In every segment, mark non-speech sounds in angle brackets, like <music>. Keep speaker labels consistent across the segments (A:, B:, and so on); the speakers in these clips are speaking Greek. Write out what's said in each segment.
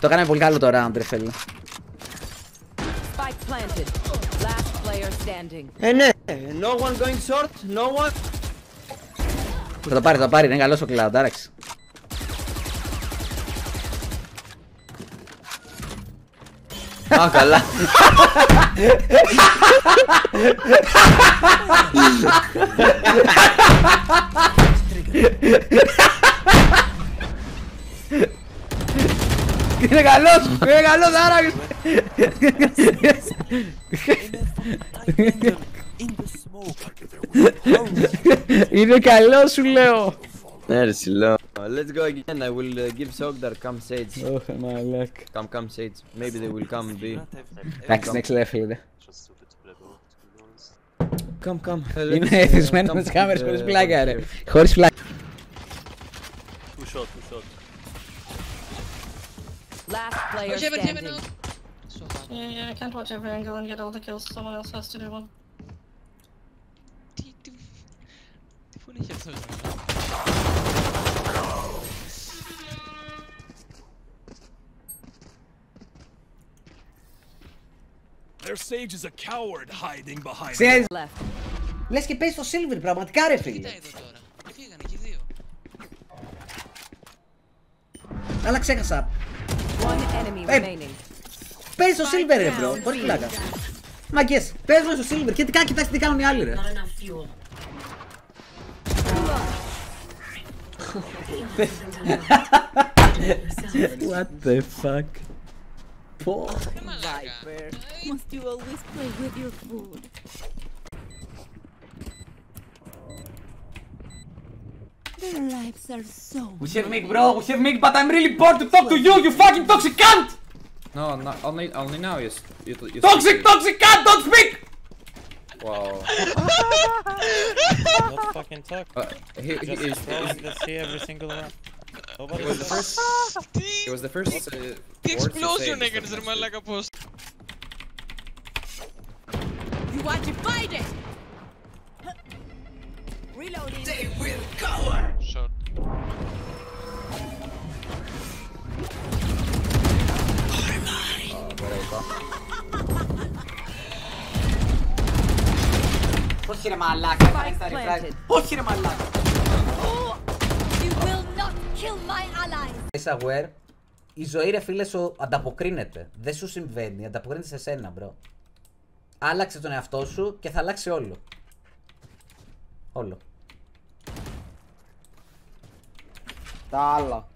A: Το κάναμε πολύ καλό το round, ρε φίλε.
B: Spike planted. Last player standing.
C: Ε, ναι. No one going short. No one.
A: Θα το πάρει, θα το πάρει, είναι καλός ο Cloud, άραξε.
C: Α, καλά. <laughs>
A: Είναι καλός, είναι καλός, άραξε. Είναι καλός σου λέω.
C: Merci, lo. Let's go again. I will uh, give Sogdar come Sage.
A: Όχι, μαλάκ.
C: Come, come Sage. Maybe they will come B.
A: Εντάξει, next level είναι.
C: Come, come. Uh, let's,
A: Είμαι
C: uh,
A: εθισμένος
C: come
A: με τις
C: to
A: κάμερες
C: the
A: χωρίς πλάκα, ρε.
C: bunker.
A: Χωρίς πλάκα.
D: Two shot, two shot.
B: Last player
E: Heaven, heaven
B: standing.
E: out. So bad.
F: Yeah, yeah, I can't watch every angle and get all the kills. Someone else has to do one.
E: Τι, τι, τι φωνή είχε αυτός.
G: Their sage is a coward hiding behind.
A: Ξέρεις,
B: Left.
A: λες και παίζει στο silver, πραγματικά ρε φίλε.
E: Κοίτα εδώ τώρα. Φύγανε και οι δύο.
A: Αλλά ξέχασα. Παίζει στο silver ρε bro, χωρίς πλάκα. Μαγκές, παίζουν στο silver και τι κοιτάξτε τι κάνουν οι άλλοι ρε.
F: Not enough fuel.
A: What the fuck; Πω.
E: Ε, μαλάκα.
H: Must you always play with your food? Their lives are so.
A: We should make, bro. We should make, but I'm really bored to talk to you. You fucking toxic cunt.
I: No, no only only now you, you, you
A: Toxic, toxic cunt. Don't speak.
I: Wow. <laughs>
D: Let's fucking talk.
I: Uh, he, he
D: Just
I: is,
D: is, see every single one. Nobody
I: it was the first. It was the first. Uh,
E: the
I: explosion nigga, is
E: in
I: my
E: leg post.
I: You want
E: to fight it?
H: You are divided! Reloading.
E: Short.
A: Όχι ρε μαλάκα,
B: Spike planted.
A: Όχι ρε μαλάκα.
H: You will not kill my allies!
A: Είσαι aware, η ζωή ρε φίλε σου ανταποκρίνεται. Δεν σου συμβαίνει, ανταποκρίνεται σε σένα bro. Άλλαξε τον εαυτό σου και θα αλλάξει όλο. Όλο.
C: Τα άλλα.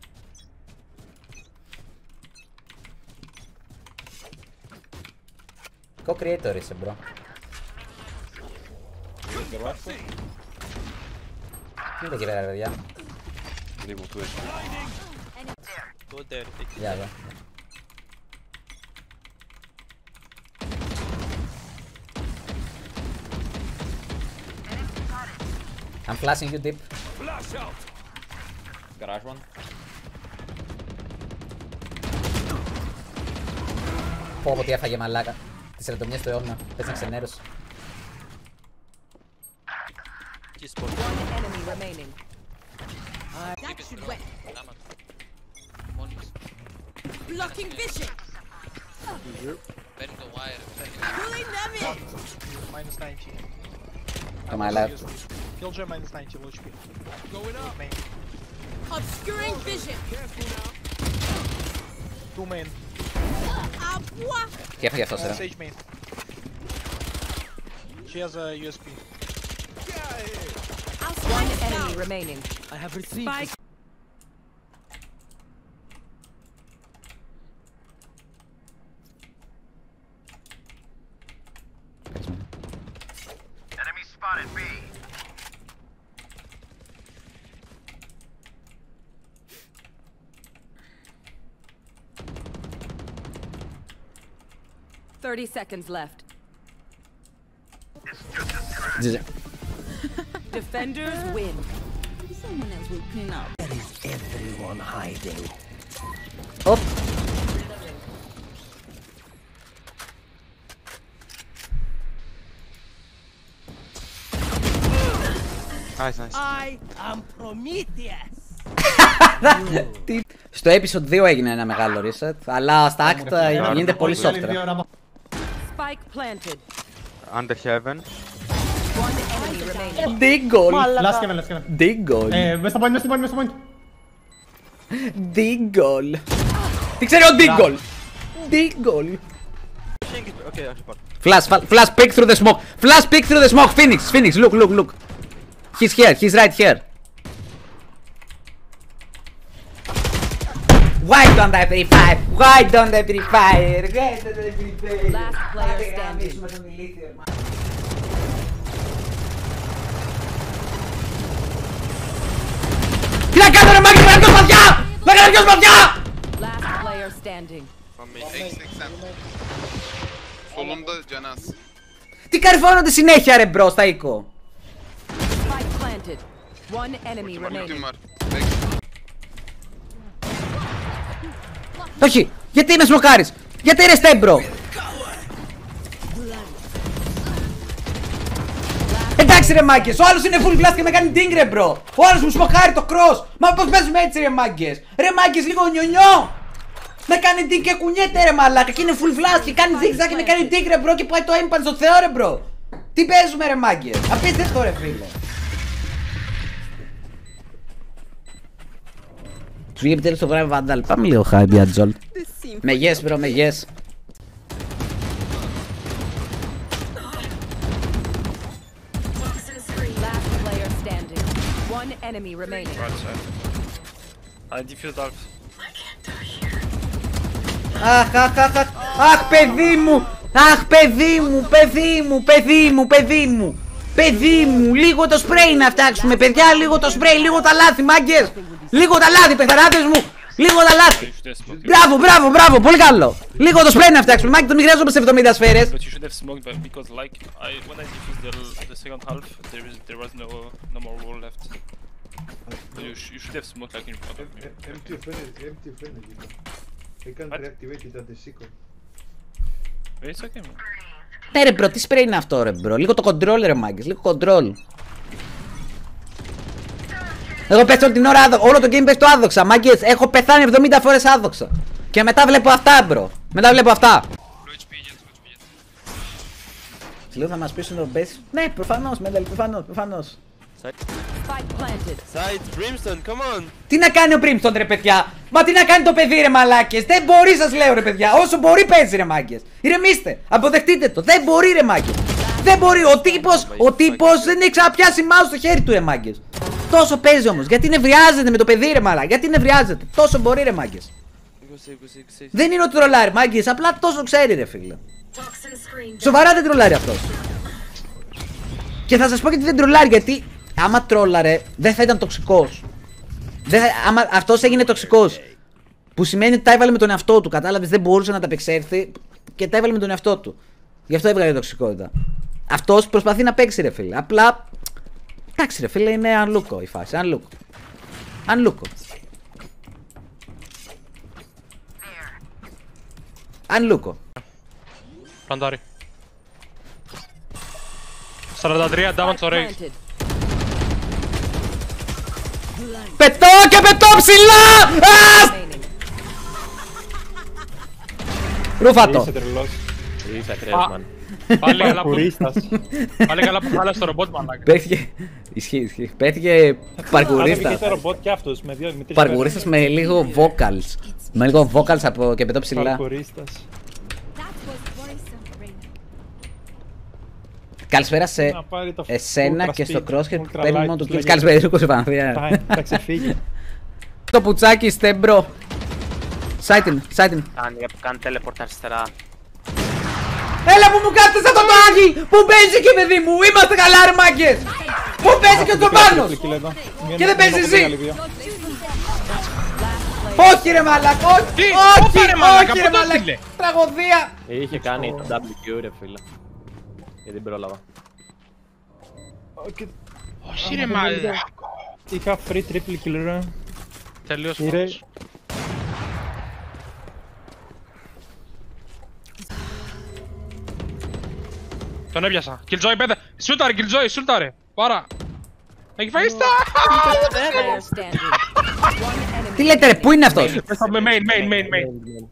A: Co-creator είσαι bro. Τι είναι εκεί πέρα ρε παιδιά.
D: Go there. take
A: Για εδώ. I'm flashing you deep.
G: Flash out.
I: Garage one.
A: Πω πω τι έφαγε μαλάκα. Τις ρετομιές του αιώνα. Πες να ξενέρωσε.
D: Key spot.
B: One enemy remaining.
H: That should wet.
E: Άμα. Μόνος.
H: Blocking vision!
E: Παίρνει το wire. παίρνει.
H: Pulling them in!
J: Minus 90.
A: Το μαλάκα.
J: Killjoy minus 90 low HP.
G: Going up.
H: Obscuring vision.
J: Two main.
H: A bois.
A: Careful,
J: careful,
A: sir.
J: Sage main. She has a USP.
B: One enemy remaining.
G: I have received.
B: Thirty seconds left.
A: GG. <laughs>
B: Defenders win.
H: Someone else will clean up.
A: Οπ.
D: Nice, nice.
G: I am Prometheus.
A: Τι <laughs> Στο episode 2 έγινε ένα μεγάλο reset, αλλά στα act ε, γίνεται πολύ soft. Ρε.
B: Spike planted.
I: Under heaven.
B: One enemy remaining.
A: Deagle.
K: Last Kevin, last Kevin.
A: Deagle.
K: Ε, μέσα στο point, μέσα στο point, μέσα στο point.
A: Deagle. Τι ξέρει ο Deagle. Deagle.
I: Okay, actually, part.
A: Flash, fa- flash, peek through the smoke. Flash, peek through the smoke. Phoenix, Phoenix, look, look, look. He's here, he's right here. Why don't I free fire? Why don't I free fire? Why don't I free fire?
B: Last player
A: Άντε,
B: standing.
A: γαμίσουμε τον ηλίθιο, μα. Τι να κάνω ρε μάγκη, να κάνω σπαθιά! Να κάνω δυο σπαθιά!
B: Last player standing.
G: Solunda Canas.
A: Τι καρφώνονται συνέχεια ρε μπρο στα eco.
B: Spike planted. One enemy
G: Ultim
B: remaining.
A: Όχι, γιατί με σμοκάρεις, γιατί ρε step bro; Εντάξει ρε μάγκες, ο άλλος είναι full flash και με κάνει dink ρε bro. Ο άλλος μου σμοκάρει το cross. Μα πώς παίζουμε έτσι ρε μάγκες; Ρε μάγκες λίγο νιονιό. Με κάνει ding και κουνιέται ρε μαλάκα και είναι full flash και κάνει zigzag και με κάνει dink ρε bro και πάει το aim punch στο θεό ρε bro. Τι παίζουμε ρε μάγκες; Απίστευτο ρε φίλε. Σου βγήκε επιτέλους το βράδυ Vandal. Πάμε λίγο χάρη Ατζόλ. Με yes bro, με yes.
B: Last player standing. One enemy remaining.
D: I defused Alf.
A: Αχ, αχ, αχ, αχ, αχ, παιδί μου! Αχ, παιδί μου, παιδί μου, παιδί μου, παιδί μου! Παιδί μου, λίγο το σπρέι να φτιάξουμε, παιδιά, λίγο το σπρέι, λίγο τα λάθη, μάγκες! Λίγο τα λάθη, παιχνιάδε μου! Λίγο τα λάθη! Μπράβο, μπράβο, μπράβο, πολύ καλό! Λίγο το σπρέι να φτιάξουμε, Μάγκε, το
G: μη χρειάζεται να σφυρίσει!
D: Όχι,
G: πρέπει να σφυρίσει, γιατί δεν
D: υπήρξε άλλο, δεν υπήρξε
A: άλλο. Πρέπει να σφυρίσει, όπω Είναι σωστό, ρε bro; Λίγο το controller, Μάγκες, λίγο control. Εγώ πέφτω όλη την ώρα άδοξα, όλο το game πέφτω άδοξα, μάγκες, έχω πεθάνει 70 φορές άδοξα. Και μετά βλέπω αυτά bro, μετά βλέπω αυτά. Σου λέω θα μας πείσουν τον base. Ναι, προφανώς, Μένταλ, προφανώς, προφανώς.
B: Spike planted.
I: Side, Brimstone, come on!
A: Τι να κάνει ο Brimstone ρε παιδιά, μα τι να κάνει το παιδί ρε μαλάκες, δεν μπορεί σας λέω ρε παιδιά, όσο μπορεί παίζει ρε μάγκες. Ηρεμήστε, αποδεχτείτε το, δεν μπορεί ρε μάγκες. Δεν μπορεί, ο τύπος, ο τύπος δεν έχει ξαναπιάσει mouse στο χέρι του ρε μάγκες. Τόσο παίζει όμως, γιατί νευριάζεται με το παιδί ρε μαλάκα, γιατί νευριάζεται, τόσο μπορεί ρε μάγκες.
I: Go save, go save, go save.
A: Δεν είναι ότι τρολάρει μάγκες, απλά τόσο ξέρει ρε φίλε. Σοβαρά δεν τρολάρει αυτός. Και θα σας πω γιατί δεν τρολάρει, γιατί άμα τρόλαρε δεν θα ήταν τοξικός. Δεν θα, άμα αυτός έγινε τοξικός. Που σημαίνει ότι τα έβαλε με τον εαυτό του, κατάλαβες, δεν μπορούσε να τα απεξέλθει και τα έβαλε με τον εαυτό του. Γι' αυτό έβγαλε τοξικότητα. Αυτός προσπαθεί να παίξει ρε φίλε, απλά... Εντάξει ρε φίλε, είναι ανλούκο η φάση, ανλούκο. Ανλούκο. Ανλούκο.
D: Plantari. 43 damage στο
B: Spike
D: Rage.
B: planted.
A: Πετώ και πετώ ψηλά! Α!
B: Remaining.
A: Ρούφατο.
D: Είσαι ακραίος, man. Πάλι καλά που... Πάλι καλά που χάλασε το ρομπότ, μαλάκα.
A: Πέθηκε. Ισχύει, ισχύει. Πέθηκε παρκουρίστας.
K: ρομπότ κι αυτός με δύο με τρεις
A: Παρκουρίστας με λίγο vocals. Με λίγο vocals από και πετώ ψηλά.
K: Παρκουρίστας.
H: That was worrisome, Reina.
A: Καλησπέρα σε
K: Να πάρει το
A: εσένα
K: ultra
A: και στο
K: speed,
A: crosshair που
K: ultra
A: παίρνει
K: light,
A: μόνο του
K: λέγεται.
A: kills. Καλησπέρα, Ρούκο σε Παναθία.
K: Θα- Θα ξεφύγει. <laughs>
A: Το πουτσάκι στέμπρο. Σάιτιν, σάιτιν.
I: Κάνει, κάνει teleport αριστερά.
A: Έλα που μου κάθεσαι σαν τον Άγι! Πού παίζει και παιδί μου! Είμαστε καλά ρε μάγκες! Πού παίζει και ο Κομπάνος! Και δεν παίζεις εσύ. Όχι ρε μαλακ, όχι!
D: Τι,
A: Όχι,
D: όπα, ρε μαλάκα,
A: όχι ρε
D: πού το
A: μαλακ!
D: έστειλε;
A: Τραγωδία!
I: Είχε κάνει το WQ ρε φίλε. Γιατί δεν πρόλαβα.
D: Όχι ρε μαλάκα.
K: Είχα free triple kill ρε.
D: Τελείως
K: Κύριε,
D: Τον έπιασα. Killjoy πέτα. Σούταρε, Killjoy, σούταρε. Πάρα. Έχει φάει στα.
B: Player standing. One enemy
A: Τι λέτε ρε, πού είναι αυτός;
K: Μέσα με main, main, main, main.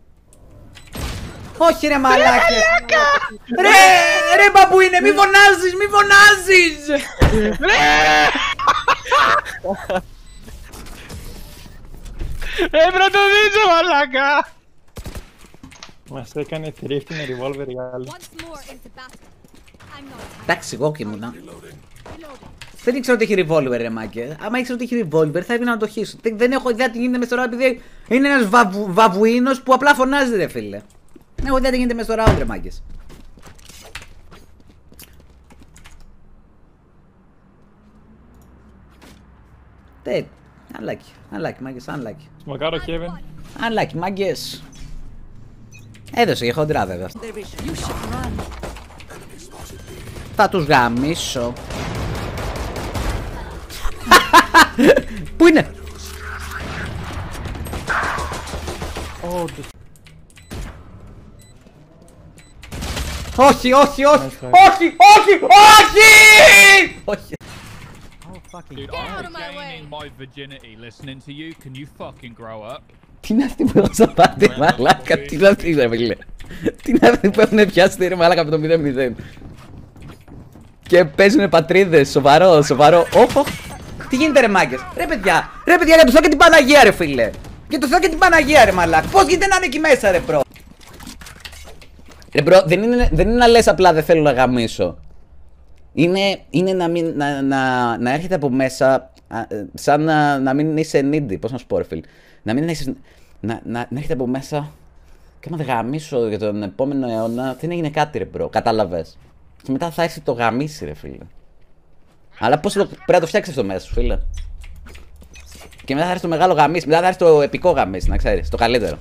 A: Όχι ρε μαλάκες. Ρε, ρε μπαμπούινε, μη φωνάζεις, μη φωνάζεις.
K: Έπρεπε να το δεις ρε μαλάκα. Μας έκανε θρίφτη με revolver οι άλλοι.
A: Εντάξει, εγώ και ήμουνα. Δεν ήξερα ότι έχει revolver, ρε μάκε. Άμα ήξερα ότι έχει revolver, θα έπρεπε να το χύσω. Δεν, δεν έχω ιδέα τι γίνεται μες στο round, επειδή είναι ένας βαβου, βαβουίνος που απλά φωνάζει, ρε φίλε. Δεν έχω ιδέα τι γίνεται μες στο round, ρε μάκες. Τε, unlucky, unlucky, μάγκες, unlucky.
K: Σμοκάρω Kevin.
A: Unlucky, μάγκες. Έδωσε για χοντρά, βέβαια. Θα τους γαμίσω. <laughs> Πού είναι; Όχι, όχι, όχι, όχι, όχι, όχι! Όχι.
H: Get out of my way.
G: my virginity listening to you. Can you fucking grow up?
A: Τι είναι αυτή που έδωσα πάτη, μαλάκα, τι είναι αυτή, ρε φίλε. Τι είναι αυτή που έχουν πιάσει, ρε μαλάκα, από το 0-0. Και παίζουνε πατρίδες, σοβαρό, σοβαρό. Όχο, τι γίνεται ρε μάγκες; Ρε παιδιά, ρε παιδιά, για το Θεό και την Παναγία ρε φίλε. Για το Θεό και την Παναγία ρε μαλάκα. Πώς γίνεται να είναι εκεί μέσα ρε bro; Ρε bro, δεν είναι, δεν είναι να λες απλά δεν θέλω να γαμίσω. Είναι, είναι να, μην, να, να, να έρχεται από μέσα α, ε, σαν να, να μην είσαι needy. Πώς να σου πω, ρε φίλε. Να μην είσαι. Να, να, να έρχεται από μέσα και άμα δεν γαμίσω για τον επόμενο αιώνα, δεν έγινε κάτι, ρε bro. Κατάλαβες. Και μετά θα έρθει το γαμίσι, ρε φίλε. Αλλά πώς το, πρέπει να το φτιάξεις αυτό μέσα σου, φίλε. Και μετά θα έρθει το μεγάλο γαμίσι, μετά θα έρθει το επικό γαμίσι, να ξέρεις. Το καλύτερο.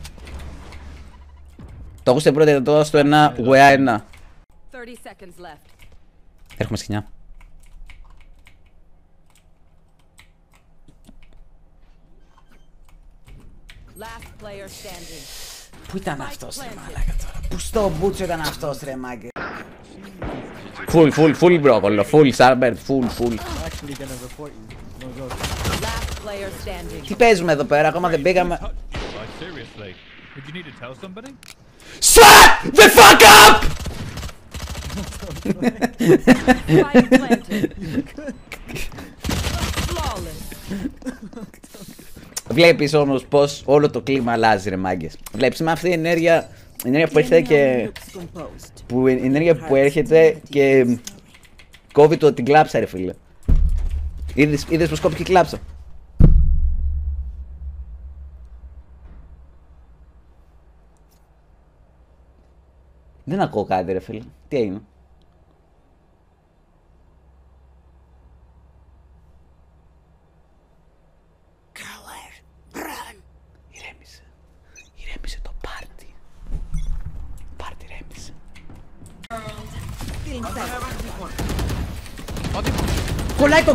A: Το ακούσε πρώτα εδώ στο ένα ουεά 1.
B: 30 seconds left.
A: Έχουμε σκηνιά.
B: Last player standing.
A: Πού ήταν αυτός ρε μαλάκα τώρα; Πού στο μπούτσο ήταν αυτός ρε μάγκε; Full, full, full, bro. Full, Sarber, full. full. Τι παίζουμε εδώ πέρα, ακόμα δεν πήγαμε. THE FUCK UP! Βλέπεις πως όλο το κλίμα αλλάζει ρε Βλέπεις με αυτή η ενέργεια η ενέργεια που έρχεται και... Που, η ενέργεια που έρχεται και κόβει το την κλάψα ρε φίλε. Είδες, είδες πως κόβει και η κλάψα; Δεν ακούω κάτι ρε φίλε. Τι έγινε;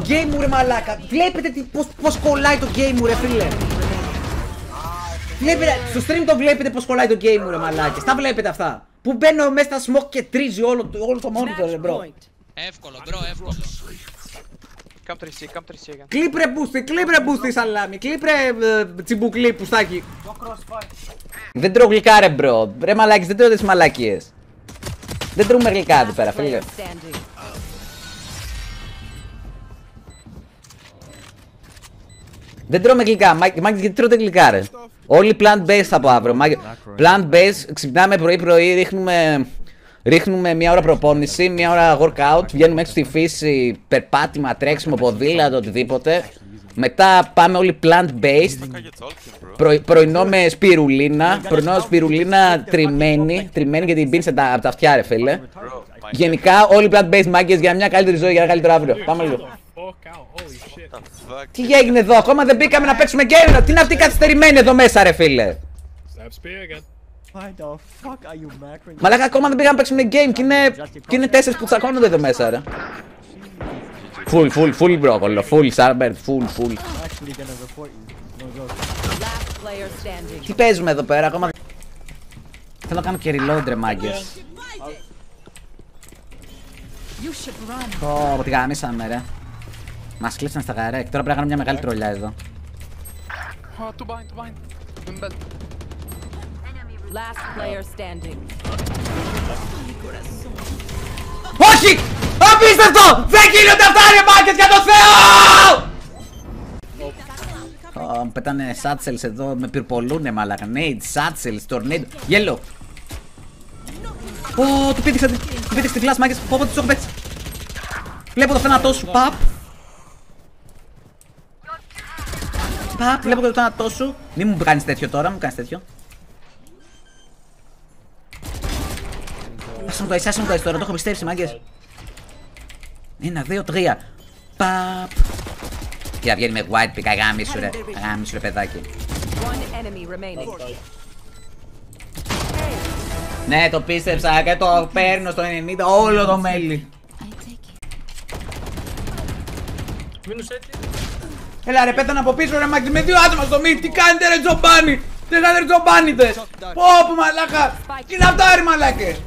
A: Game μου ρε μαλάκα. Βλέπετε τι, πώς, πώς κολλάει το game μου ρε φίλε. Βλέπετε, στο stream το βλέπετε πώς κολλάει το game μου ρε μαλάκες. Τα βλέπετε αυτά. Που μπαίνω μέσα στα smoke και τρίζει όλο, το- όλο το monitor ρε bro.
E: Εύκολο, bro, εύκολο.
J: Come 3C, come 3C again.
A: Clip ρε πούστη, clip ρε πούστη σαλάμι, clip ρε ε, τσιμπουκλί πουστάκι. Δεν τρώω γλυκά ρε bro, ρε μαλάκες δεν τρώω τις μαλακίες. Δεν τρώμε γλυκά εδώ πέρα
B: Player
A: φίλε. Δεν τρώμε γλυκά, μάκες γιατί τρώτε γλυκά ρε; Όλοι plant based από αύριο. μάκες. Plant based, ξυπνάμε πρωί πρωί, ρίχνουμε, ρίχνουμε μια ώρα προπόνηση, μια ώρα workout, βγαίνουμε έξω στη φύση, περπάτημα, τρέξιμο, ποδήλατο, οτιδήποτε. Μετά πάμε όλοι plant based, Πρωι, πρωινό με σπιρουλίνα, πρωινό με σπιρουλίνα τριμμένη, τριμμένη γιατί την πίνεις από τα, απ' τα αυτιά ρε φίλε. Γενικά όλοι plant based μάγκες για μια καλύτερη ζωή, για ένα καλύτερο αύριο. Πάμε λίγο.
K: Fuck out, holy shit.
A: Τι έγινε εδώ, ακόμα δεν μπήκαμε να παίξουμε game. Τι είναι αυτή η καθυστερημένη εδώ μέσα, ρε φίλε;
K: Stab spear again.
A: Μαλάκα, ακόμα δεν πήγαμε να παίξουμε game και είναι, και είναι τέσσερις που τσακώνονται εδώ μέσα, ρε. Full, full, full μπρόκολο, full Sarbert, full, full.
B: Last player standing.
A: Τι παίζουμε εδώ πέρα, ακόμα. Θέλω να κάνω και reload, ρε μάγκες.
H: You should run.
A: Πω, τι γάμισαμε, ρε. Μας κλείσαν στα γαρέκ. Τώρα πρέπει να κάνω μια μεγάλη τρολιά εδώ.
E: Oh, two behind, two behind. In belt.
B: Last player standing.
A: Όχι! Απίστευτο! Δεν γίνονται αυτά ρε μάκες για το Θεό! Ω, Πετάνε σάτσελς εδώ, με πυρπολούνε μαλάκα. Νέιτ, σάτσελς, τορνέντο. Γέλο. Ω, του πήδηξα, του πήδηξα τη φλάς μάκες. Πω πω τους έχω παίξει. Βλέπω το θάνατό σου, παπ. Παπ, βλέπω το θάνατό σου. Μη μου κάνεις τέτοιο τώρα, μου κάνεις τέτοιο. Άσε μου το ice, άσε μου το ice τώρα, το έχω πιστέψει μάγκες. Ένα, δύο, τρία. Παπ. Κοίτα, βγαίνει με white pick, αγάμισου ρε. Αγάμισου ρε παιδάκι.
B: One enemy remaining.
A: Ναι, το πίστεψα και το παίρνω στο 90 όλο το μέλι.
K: Μείνους έτσι.
A: Έλα ρε πέθανα από πίσω ρε μάγκες με δύο άτομα στο μύθι. Τι κάνετε ρε τζομπάνι; Τι κάνετε ρε τζομπάνιτες. Πω πω μαλάκα. Τι είναι αυτά ρε μαλάκες.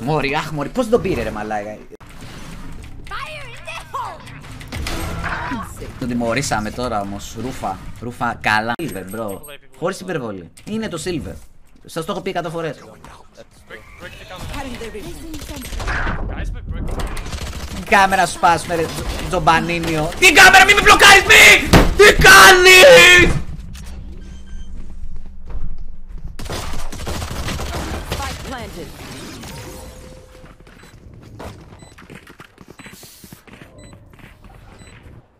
A: Μόρι, αχ μόρι, πώς δεν τον πήρε ρε μαλάκα; Τον τιμωρήσαμε τώρα όμως, ρούφα, ρούφα καλά. Silver bro, χωρίς υπερβολή. Είναι το silver. Σας το έχω πει 100 φορές. Την κάμερα σου σπάσουμε ρε τζομπανίνιο. Την κάμερα μη με μπλοκάρεις μη! Τι κάνεις!
B: Spike planted.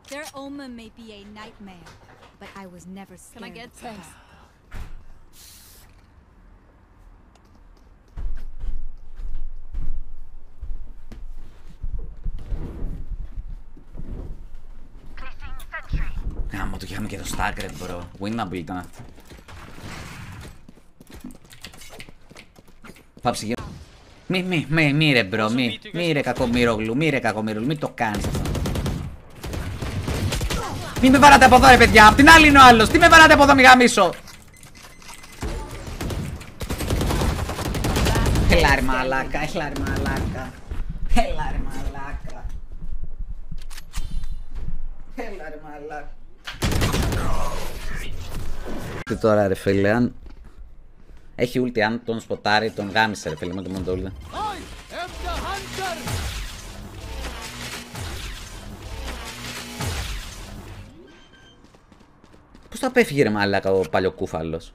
H: Their omen may be a nightmare, but I was never scared. Can I get thanks?
A: Γάμο το είχαμε και το stack ρε bro. Winnable ήταν αυτό. Πάψη γύρω. Μη, μη, μη, μη ρε bro, μη, μη ρε κακομύρογλου, μη ρε κακομύρογλου, μη το κάνεις αυτό. Μη με βαράτε από εδώ ρε παιδιά, απ' την άλλη είναι ο άλλος, τι με βαράτε από εδώ μη γαμίσω. Έλα ρε μαλάκα, έλα ρε μαλάκα. Έλα ρε μαλάκα. Έλα ρε μαλάκα. Τι τώρα ρε φίλε, αν... Έχει ούλτι, αν τον σποτάρει, τον γάμισε ρε φίλε με το μόνο το ούλτι. Πώς θα απέφυγε ρε μαλάκα ο παλιοκούφαλος;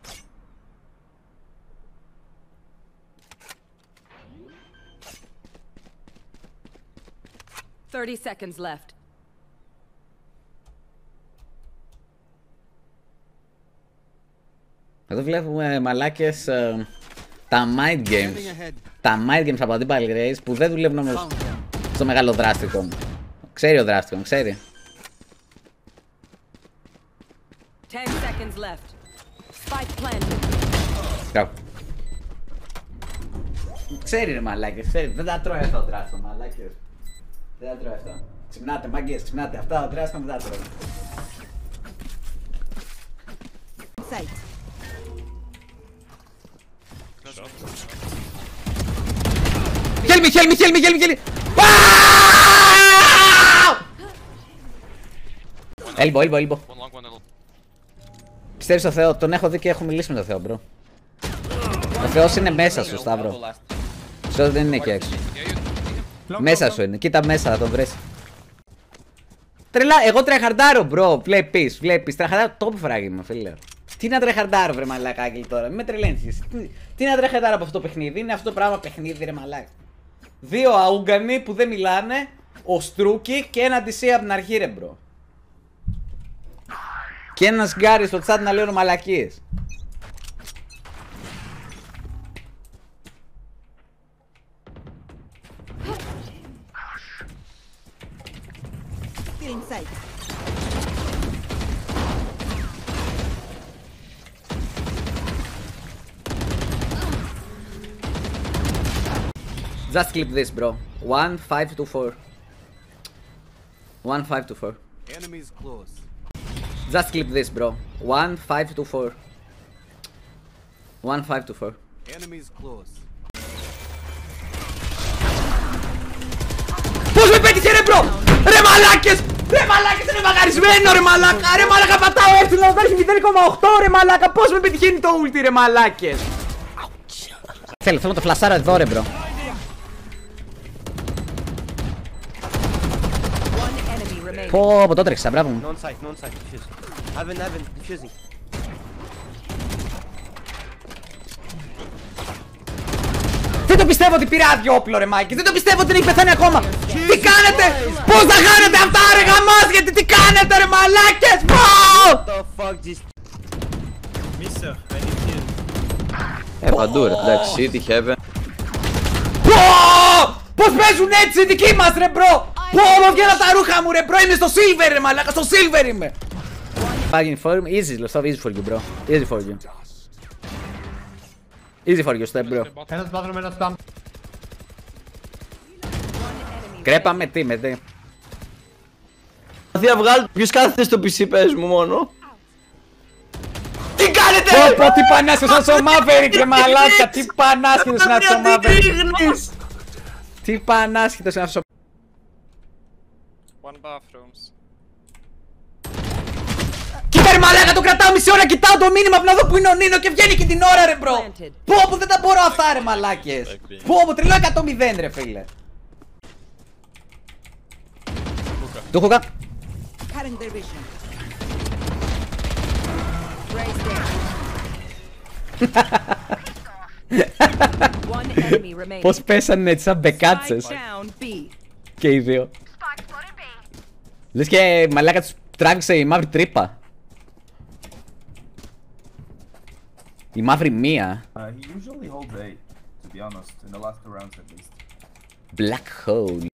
B: Thirty seconds left.
A: Εδώ βλέπουμε μαλάκες ε, τα mind games. Τα mind games από την Pile Grace που δεν δουλεύουν όμως στο μεγάλο δράστικο. Ξέρει ο δράστικος, ξέρει.
B: Ten seconds left. Spike planted.
A: Μπράβο. Ξέρει ρε μαλάκες, ξέρει. Δεν τα τρώει αυτό το δράστικο μαλάκες. Δεν τα τρώει αυτό. Ξυπνάτε μάγκες, ξυπνάτε. Αυτά τα δράστικο δεν τα τρώει.
H: Sight.
A: Me. Elbow, elbow, elbow.
E: One long, one little.
A: Πιστεύεις στο Θεός, τον έχω δει και έχω μιλήσει με τον Θεό, bro. Ο Θεός είναι μέσα σου, Σταύρο. Στο δεν είναι εκεί έξω. Μέσα σου είναι, κοίτα μέσα θα τον βρεις. Τρελά, εγώ τραϊχαρντάρω, bro. Βλέπεις, βλέπεις. Τραϊχαρντάρω το φράγι μου, φίλε. Τι να τραϊχαρντάρω, βρε μαλακάκι τώρα. Μην με τρελαίνεις εσύ. Τι, τι να τραϊχαρντάρω από αυτό το παιχνίδι. Είναι αυτό το πράγμα παιχνίδι, ρε μαλάκι. Δύο αούγκανοι που δεν μιλάνε. Ο Στρούκι και ένα DC από την αρχή, ρε bro. Και ένας γκάρι στο chat να λέω μαλακίες. Just clip this, bro. One five to four. One five to four.
G: Enemies close.
A: Just clip this, bro. One five to four. One five to four.
G: Enemies close.
A: Πώς με πέτυχε ρε bro! μαλάκες! Ρε μαλάκες είναι μαγαρισμένο ρε μαλάκα! Ρε μαλάκα πατάω έτσι να δώσει 0,8 ρε μαλάκα! Πώς με πετυχαίνει το ulti ρε μαλάκες! Θέλω, θέλω να το φλασάρω εδώ ρε bro.
B: One enemy remaining.
A: Πω, πω το τρέξα, μπράβο μου.
C: On site, on site, defuse. Heaven, heaven, defusing.
A: Δεν το πιστεύω ότι πήρε άδειο όπλο ρε Μάικη. Δεν το πιστεύω ότι δεν έχει πεθάνει ακόμα. Τι κάνετε! Πώς θα κάνετε αυτά ρε γαμάς γιατί τι κάνετε ρε μαλάκες! Πω!
C: What the fuck, just... Ε, παντού ρε, εντάξει, CT, heaven.
A: Πω! Πώς παίζουν έτσι οι δικοί μας ρε bro! Πω, μου βγαίνουν τα ρούχα μου ρε bro! Είμαι στο silver ρε μαλάκα, στο silver είμαι! Fucking for me, easy, Lostav, easy for you bro. Easy for you. Easy for you, step bro.
K: Ένας bathroom, ένας dump.
A: Κρέπα με τι, με τι.
C: Θεία βγάλει, ποιος κάθεται στο PC, πες μου μόνο. Τι κάνετε
A: Πω πω τι πανάσχετος σαν στο Maverick ρε μαλάκα, τι πανάσχετος είναι αυτό το Maverick. Τι πανάσχετος είναι αυτό το
D: One bathrooms.
A: Κοίτα ρε μαλάκα, το κρατάω μισή ώρα, κοιτάω το μήνυμα να δω που είναι ο Νίνο και βγαίνει και την ώρα ρε μπρο.
B: Planted.
A: Πω πω δεν τα μπορώ αυτά ρε μαλάκες. Πω πω τρελό 100 ρε φίλε. Του χουκά.
B: Cutting their vision. <laughs> Raise <laughs> One enemy remaining.
A: Πώς πέσανε έτσι σαν μπεκάτσες
B: Spike down B.
A: και οι δύο. Λες και μαλάκα τους τράβηξε η μαύρη τρύπα. Η μαύρη μία.
G: Uh, he usually holds A, to be honest, in the last two rounds at least.
A: Black hole.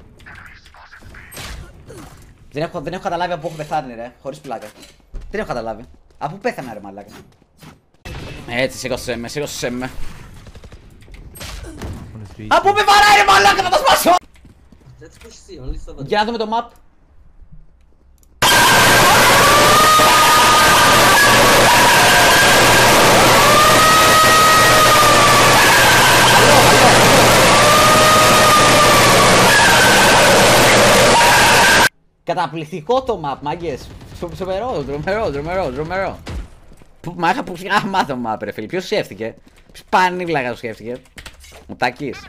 A: Δεν έχω, δεν έχω καταλάβει από πού έχω πεθάνει ρε, χωρίς πλάκα. Δεν έχω καταλάβει. Από πού πέθανα ρε μαλάκα. Έτσι, σήκωσέ με, σήκωσέ με. Από πού με βαράει ρε μαλάκα, θα το σπάσω! Για να δούμε το map. Καταπληκτικό το map, μάγκες. Σο- Σοβερό, τρομερό, τρομερό, τρομερό. Που- Μα είχα που είχα μάθει το map, ρε φίλε. Ποιος σκέφτηκε; Ποιος πανίβλακα το σκέφτηκε; Ο Τάκης.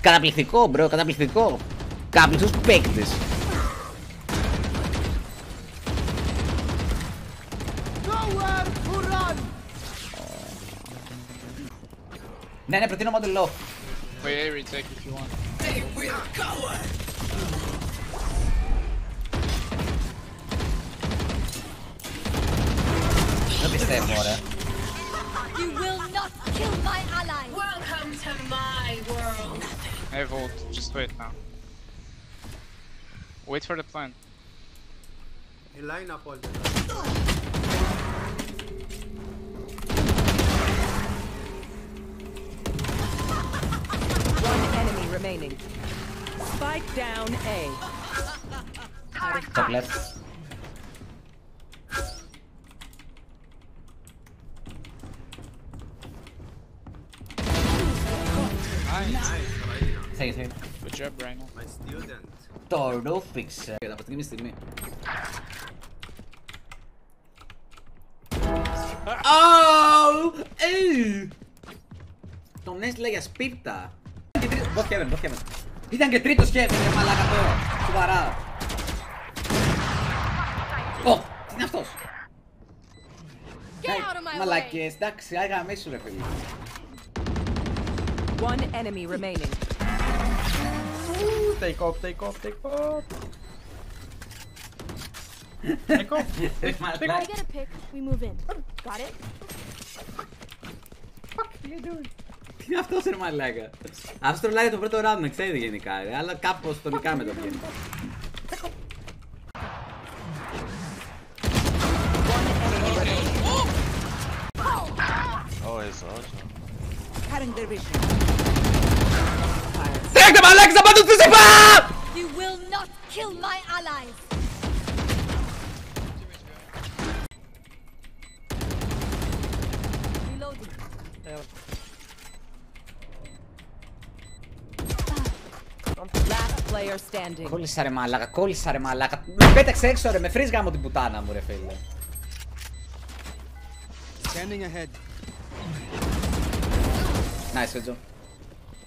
A: Καταπληκτικό, bro, καταπληκτικό. Καταπληκτικός παίκτης. Ναι, ναι, προτείνω μοντελό.
E: Wait, retake if you want.
A: Δεν πιστεύω, ρε.
H: You will not kill my ally.
F: Welcome to my world.
E: I have ult, just wait now. Wait for the plan.
B: One remaining. Spike down A.
A: Το κλέφτης. Θέλει, θέλει.
E: Good job, Rhino.
A: Το ρούφιξε. Από την στιγμή. Αου! Ε! Τον έστειλα για σπίρτα. Both heaven, both heaven. Ήταν και τρίτος heaven, ρε μαλάκα τώρα. Σοβαρά. Ω, τι είναι αυτός.
H: Get out of my way.
A: Μαλακές, εντάξει, άγα μέσου ρε φίλε.
B: One enemy remaining.
C: Take off, take off, take off.
A: Ρε
H: I
A: μαλάκα.
H: get a pick. We move in. Got it?
A: Τι είναι αυτός ρε μαλάκα; Αυτός τρολάει το πρώτο round, να ξέρετε γενικά ρε, αλλά κάπως το νικάμε το βγαίνει.
B: Cutting their vision.
A: Τρέξτε μαλάκα, θα πάντως τους είπα! Κόλλησα ρε μαλάκα, κόλλησα ρε μαλάκα. Με πέταξε έξω ρε, με φρίσγα μου την πουτάνα μου ρε φίλε.
G: Standing ahead.
A: Nice, Φετζο.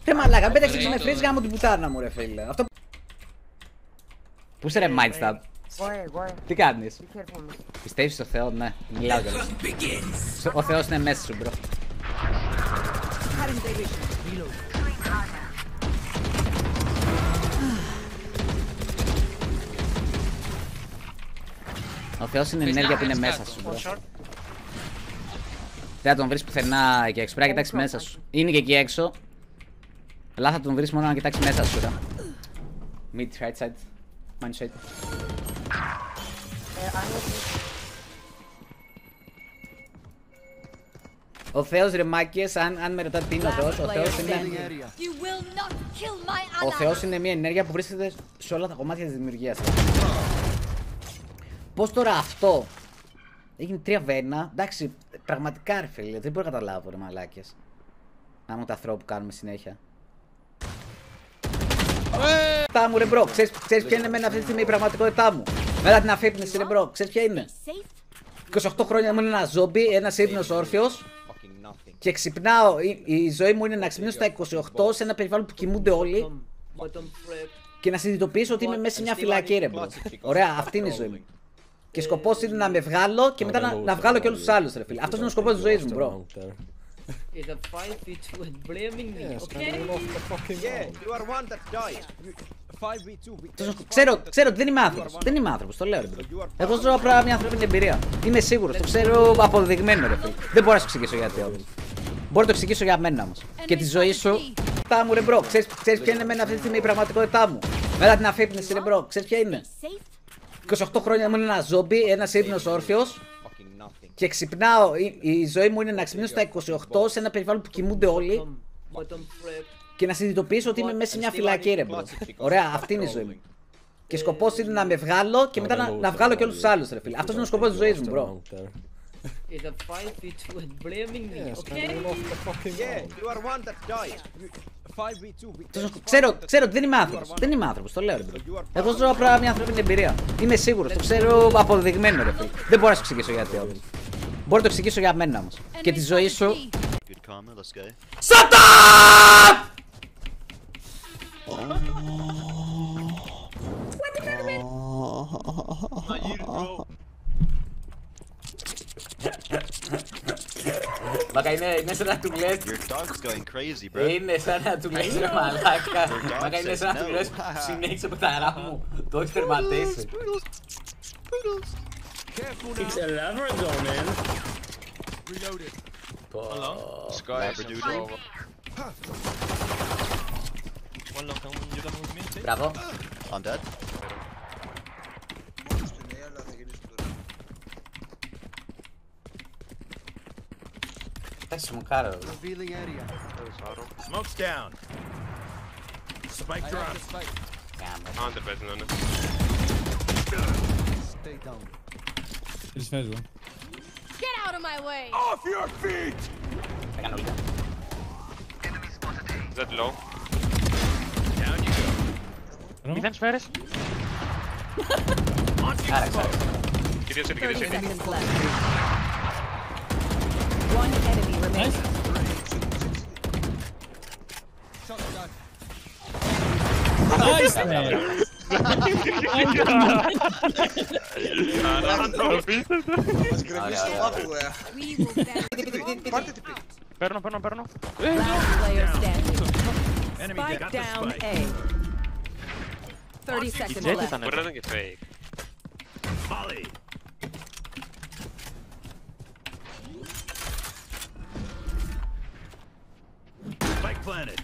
A: Ρε μαλάκα, με πέταξε έξω, με φρίσγα μου την πουτάνα μου ρε φίλε. Αυτό... Πού είσαι ρε Mindstab. Τι κάνεις; Πιστεύεις στο Θεό, ναι. Μιλάω κιόλας. Ο Θεός είναι μέσα σου, bro. Ο Θεός είναι ενέργεια που είναι μέσα σου, bro. Δεν θα τον βρεις πουθενά εκεί έξω. Πρέπει να κοιτάξεις μέσα σου. Είναι και εκεί έξω. Αλλά θα τον βρεις μόνο να κοιτάξεις μέσα σου, ρε. Mid, right side. Mind side. Ο Θεός ρε μάκες, αν, αν με ρωτάτε τι είναι ο Θεός, ο Θεός είναι...
H: You will not kill my
A: Ο
H: ally.
A: Θεός είναι μια ενέργεια που βρίσκεται σε όλα τα κομμάτια της δημιουργίας. Πώς τώρα αυτό; Έγινε τρία v ένα, εντάξει, πραγματικά ρε φίλε, δεν μπορώ να καταλάβω ρε μαλάκες. Να μου τα throw που κάνουμε συνέχεια. Τα μου ρε bro, ξέρεις, ξέρεις ποια είναι εμένα αυτή τη στιγμή η πραγματικότητά μου; Μετά την αφύπνιση ρε bro, ξέρεις ποια είναι;
H: Safe?
A: 28 χρόνια ήμουν ένα ζόμπι, ένας ύπνος όρθιος και ξυπνάω, η, η ζωή μου είναι να ξυπνήσω στα 28 σε ένα περιβάλλον που κοιμούνται όλοι και να συνειδητοποιήσω ότι είμαι μέσα σε μια φυλακή ρε bro. Ωραία, αυτή είναι η ζωή μου. Και σκοπός είναι να με βγάλω και μετά να, να βγάλω και όλους τους άλλους ρε φίλε. Αυτός είναι ο σκοπός της ζωής μου bro.
I: It's a 5v2 and blaming me. Okay?
C: Yeah, you are one that died. 5v2. We
A: Τόσο- Ξέρω, ξέρω ότι δεν είμαι άνθρωπος. Δεν είμαι άνθρωπος, το λέω ρε bro. Εγώ ζω απλά μια ανθρώπινη εμπειρία. Είμαι σίγουρος, το ξέρω αποδεδειγμένο ρε φίλε. Δεν μπορώ να σου εξηγήσω γιατί όμως. Μπορώ να το εξηγήσω για μένα όμως. Και τη ζωή σου. Τα μου ρε bro, ξέρεις, ξέρεις ποια είναι εμένα αυτή τη στιγμή η πραγματικότητά μου. Μετά την αφύπνιση ρε bro, ξέρεις ποια είναι;
H: Safe?
A: 28 χρόνια ήμουν ένα ζόμπι, ένας ύπνος όρθιος
C: fucking nothing.
A: και ξυπνάω, η, η ζωή μου είναι να ξυπνήσω στα 28 σε ένα περιβάλλον που κοιμούνται όλοι
I: Bottom frag.
A: και να συνειδητοποιήσω ότι είμαι μέσα σε μια φυλακή ρε bro. Ωραία, αυτή είναι η ζωή μου. Και σκοπός είναι να με βγάλω και μετά να, να βγάλω και όλους τους άλλους ρε φίλε. Αυτός είναι ο σκοπός της ζωής μου bro.
I: It's a 5v2 and blaming me. Okay?
C: Yeah, you are one that died. You- 5v2. We
A: Τόσο- Ξέρω, ξέρω ότι δεν είμαι άνθρωπος. Δεν είμαι άνθρωπος, το λέω ρε bro. Εγώ ζω απλά μια ανθρώπινη εμπειρία. Είμαι σίγουρος, το ξέρω αποδεδειγμένο ρε φίλε. Δεν μπορώ να σου εξηγήσω γιατί όμως. Μπορώ να το εξηγήσω για μένα όμως. Και τη ζωή σου.
L: Good karma, let's go.
A: Shut up! Μακα είναι, είναι σαν να του λες
L: Your dog's going crazy, bro.
A: Είναι σαν να του λες ρε μαλάκα
L: Your dog
A: Μακα είναι
L: says
A: σαν να του
L: no.
A: λες Συνέχισε με τα αερά μου Το έχεις τερματίσει
G: It's a Labrador, man. Reloaded.
J: Sky is in
L: Labradoodle.
J: over.
D: One long time, you done with me?
A: Μπράβο
L: I'm dead.
A: Εντάξει μου κάρω
G: Revealing area. Smoke's down. Spike drop. Stay down.
H: Get out of my way.
G: Off your feet!
A: Θα κάνω λίγα
D: That low.
G: Down you go.
J: Μηδέν σφαίρες.
A: Άραξα άραξα.
B: 30 seconds left. One enemy remaining.
H: We will better.
J: Παίρνω, παίρνω, παίρνω.
B: Last player standing.
G: Enemy
B: Spike
G: got the
B: down
G: spike.
B: A. 30 seconds
J: Jet
B: left.
J: ήταν εδώ.
G: Molly. planted.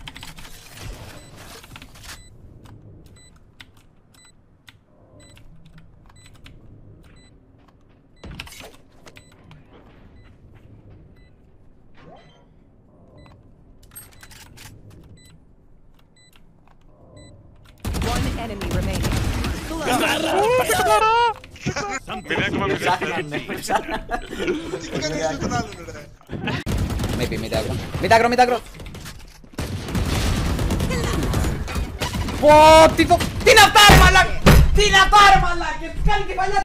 B: enemy remaining.
A: Midagro, midagro, midagro. Πω, τι το... Τι να πάρε μαλάκα! Τι να πάρε μαλάκα! Κάνει και παλιά